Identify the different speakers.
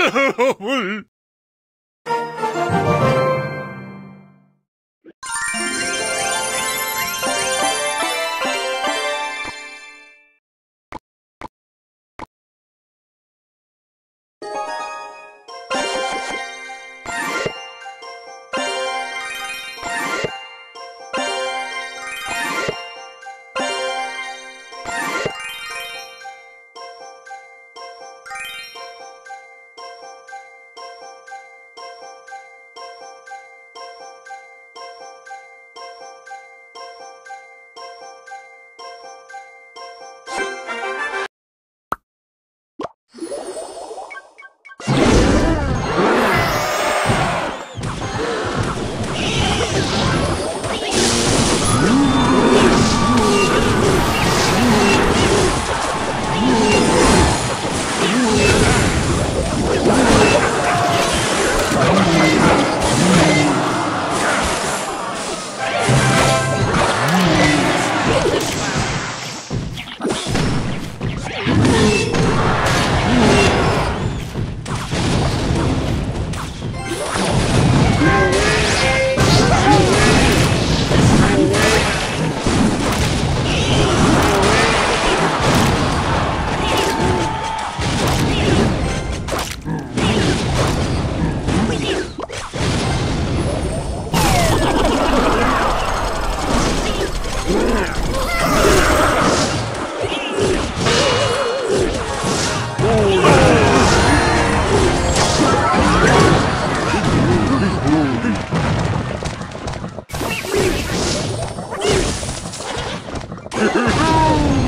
Speaker 1: Oh! Hoo-hoo!